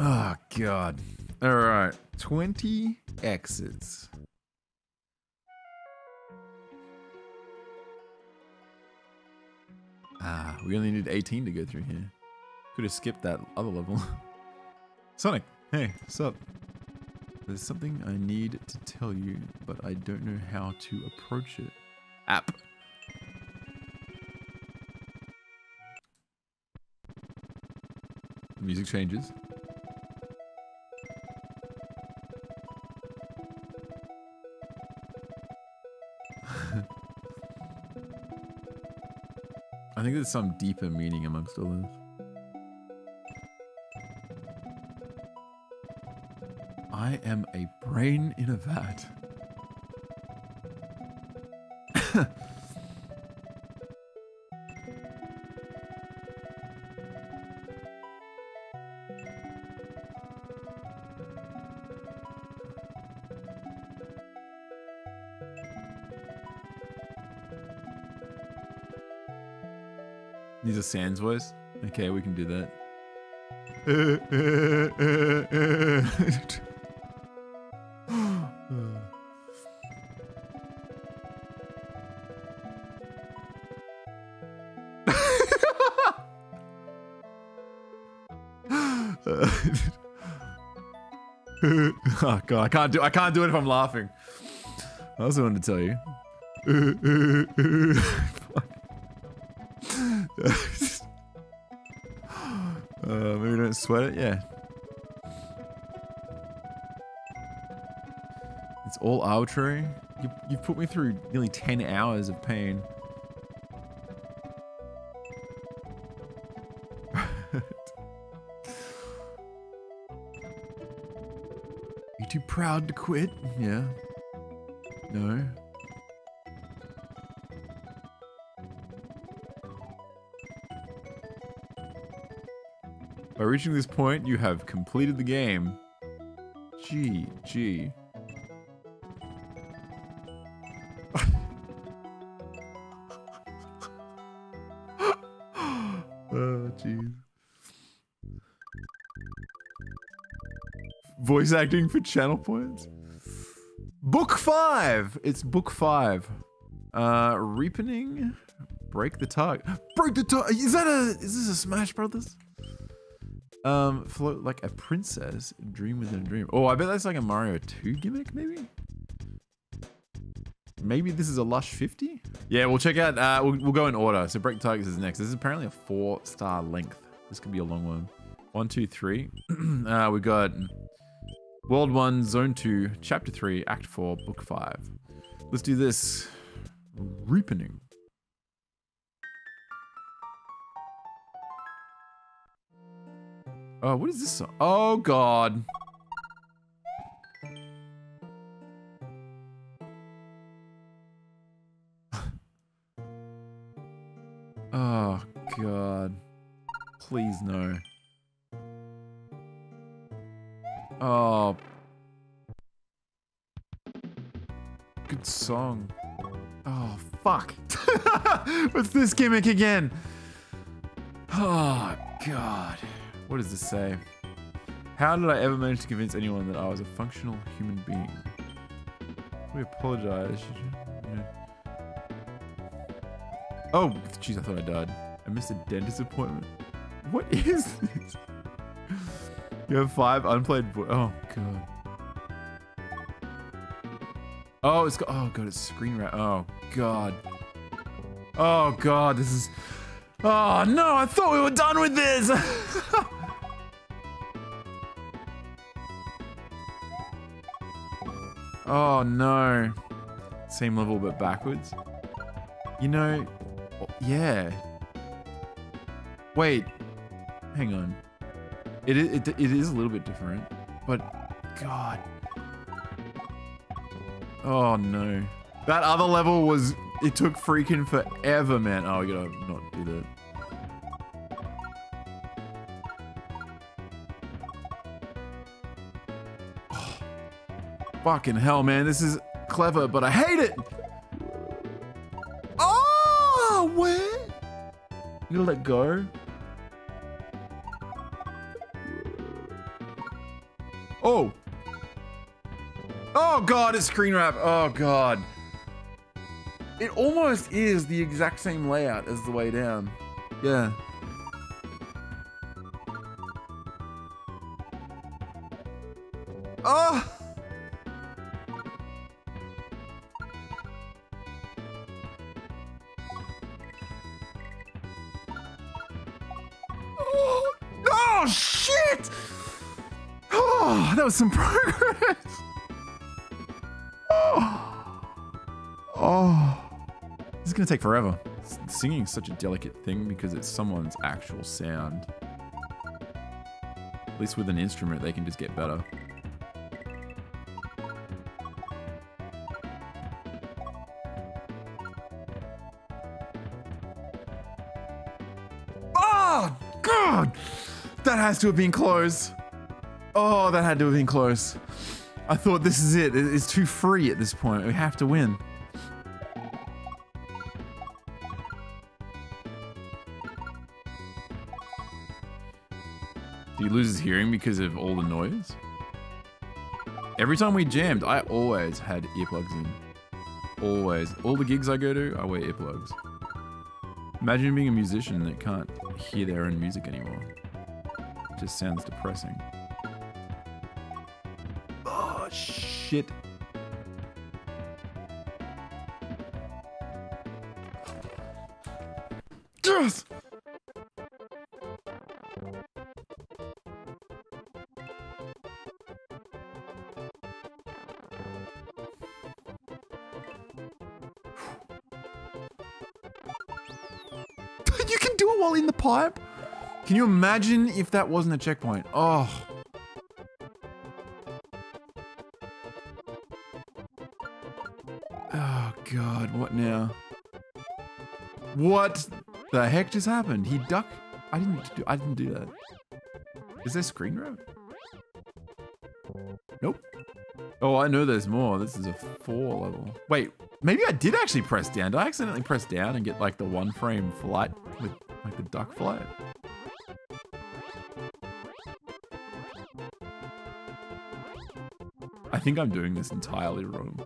Oh, God. All right. 20 exits. Ah, we only need 18 to go through here. Could have skipped that other level. Sonic, hey, what's up? There's something I need to tell you, but I don't know how to approach it. App. Music changes. I think there's some deeper meaning amongst all this. I am a brain in a vat. These are Sans voice? Okay, we can do that. oh god, I can't do I can't do it if I'm laughing. I also wanted to tell you. Sweat it. Yeah. It's all arbitrary. You you put me through nearly ten hours of pain. You too proud to quit? Yeah. No. By reaching this point, you have completed the game. Gee. oh, jeez. Voice acting for channel points. Book five. It's book five. Uh, Reapening. Break the target. Break the target. Is that a? Is this a Smash Brothers? Um, float like a princess. Dream within a dream. Oh, I bet that's like a Mario 2 gimmick, maybe. Maybe this is a Lush 50. Yeah, we'll check out. Uh, we'll, we'll go in order. So break Tigers is next. This is apparently a four star length. This could be a long one. One, two, three. uh, we got World 1, Zone 2, Chapter 3, Act 4, Book 5. Let's do this. Reapening. Oh, what is this song? Oh, God. oh, God. Please, no. Oh. Good song. Oh, fuck. What's this gimmick again? Oh, God. What does this say? How did I ever manage to convince anyone that I was a functional human being? We apologize. Oh, jeez, I thought I died. I missed a dentist appointment. What is this? You have five unplayed. Oh god. Oh, it's got. Oh god, it's screen wrap. Oh god. Oh god, this is. Oh no, I thought we were done with this. oh no. Same level but backwards. You know, yeah. Wait. Hang on. It is, it, it is a little bit different, but God. Oh no. That other level was, it took freaking forever, man. Oh, we gotta not do that. Fucking hell, man. This is clever, but I hate it. Oh! Where? You gotta let go. Oh. Oh god, it's screen wrap. Oh god. It almost is the exact same layout as the way down. Yeah. Oh shit! Oh, that was some progress. Oh. Oh. This is gonna take forever. Singing is such a delicate thing because it's someone's actual sound. At least with an instrument, they can just get better. Oh, God! That has to have been close. Oh, that had to have been close. I thought this is it. It's too free at this point. We have to win. Do you lose his hearing because of all the noise? Every time we jammed, I always had earplugs in. Always. All the gigs I go to, I wear earplugs. Imagine being a musician that can't hear their own music anymore. Just sounds depressing. Oh, shit. Yes! you can do it while in the pipe? Can you imagine if that wasn't a checkpoint? Oh. Oh god, what now? What the heck just happened? He duck? I didn't do I didn't do that. Is there screen wrap? Nope. Oh, I know there's more. This is a four level. Wait, maybe I did actually press down. Did I accidentally press down and get like the one frame flight with like the duck flight? I think I'm doing this entirely wrong.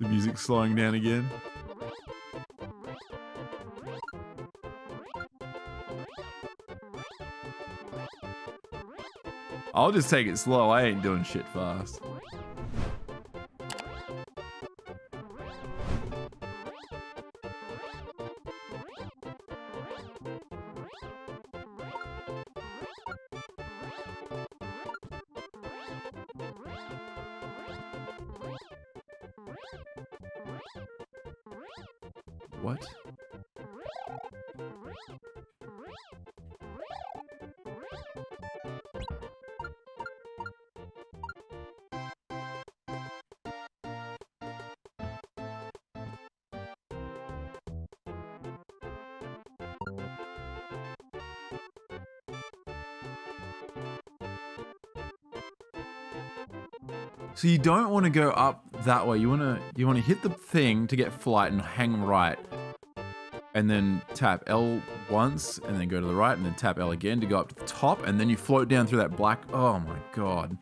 The music's slowing down again. I'll just take it slow. I ain't doing shit fast. So you don't want to go up that way. You want to you want to hit the thing to get flight and hang right. And then tap L once and then go to the right and then tap L again to go up to the top and then you float down through that black. Oh my god.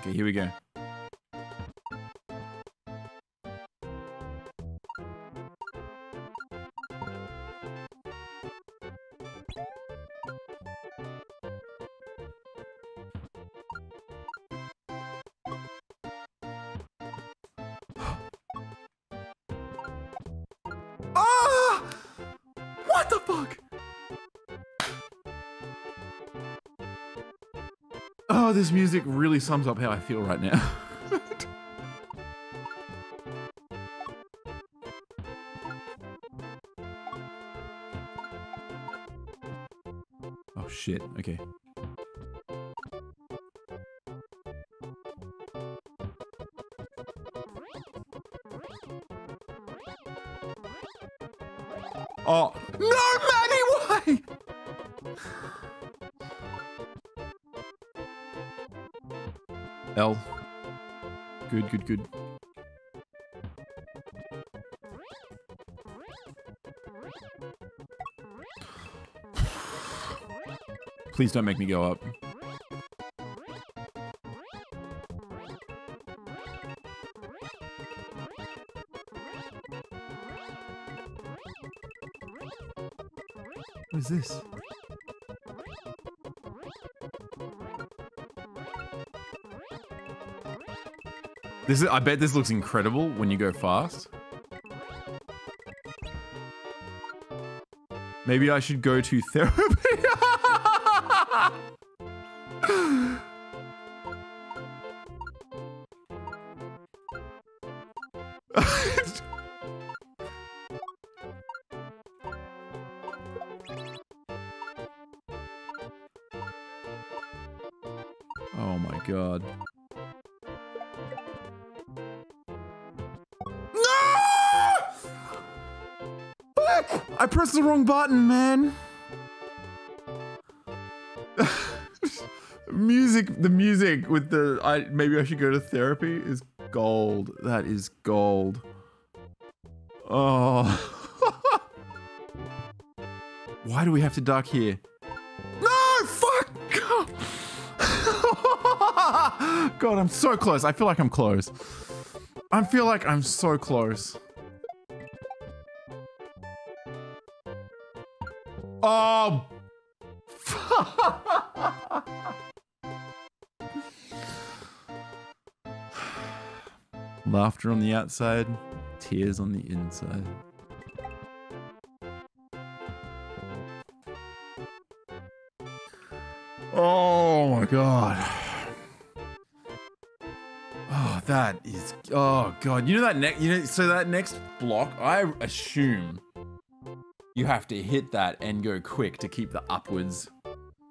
Okay, here we go. The fuck? Oh, this music really sums up how I feel right now. oh shit, okay. Oh, no, Maddy, why? L. Good, good, good. Please don't make me go up. What is this? This is, I bet this looks incredible when you go fast. Maybe I should go to therapy. Oh my god. Ah! No! I pressed the wrong button, man. music, the music with the I maybe I should go to therapy is gold. That is gold. Oh. Why do we have to duck here? God, I'm so close. I feel like I'm close. I feel like I'm so close. Oh. Laughter on the outside, tears on the inside. Oh my god. That is. Oh god. You know that next. You know. So that next block, I assume you have to hit that and go quick to keep the upwards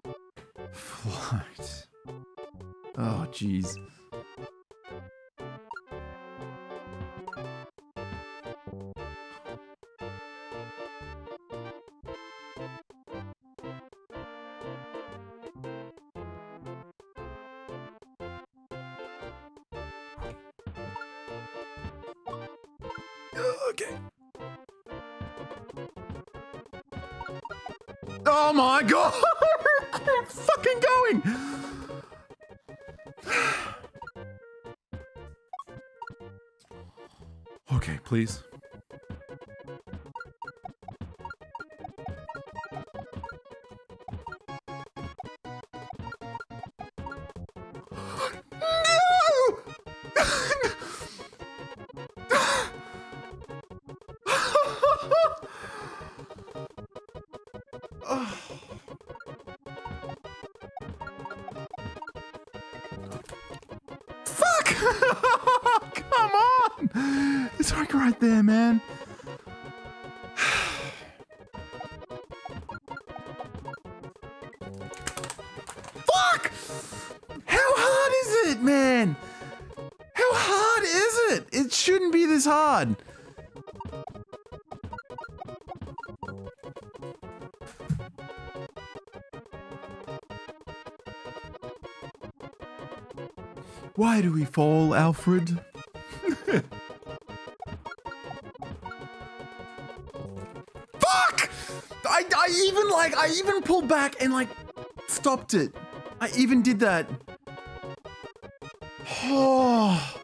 flight. Oh, jeez. Okay. Oh my god! I'm fucking going! okay, please. It's like right there, man. Fuck! How hard is it, man? How hard is it? It shouldn't be this hard. Why do we fall, Alfred? I, I even like, I even pulled back and like stopped it. I even did that. Oh.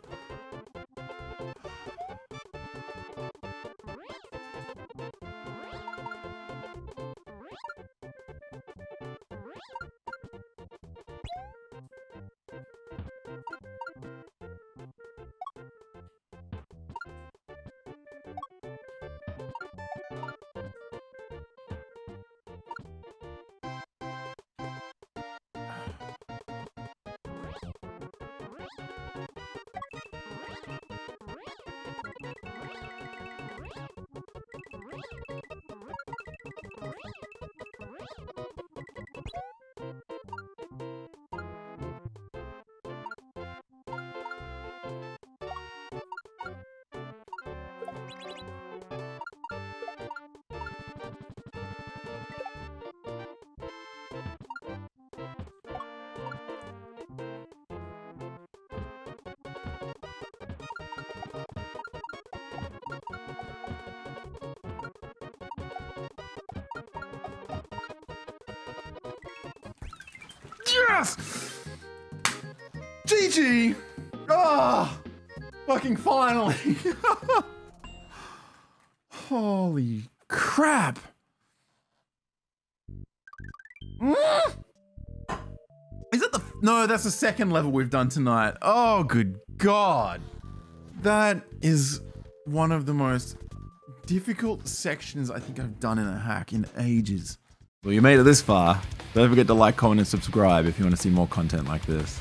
Yes! GG! Ah! Oh, fucking finally! Holy crap! Mm? Is that the. No, that's the second level we've done tonight. Oh, good God. That is one of the most difficult sections I think I've done in a hack in ages. Well, you made it this far. Don't forget to like, comment, and subscribe if you want to see more content like this.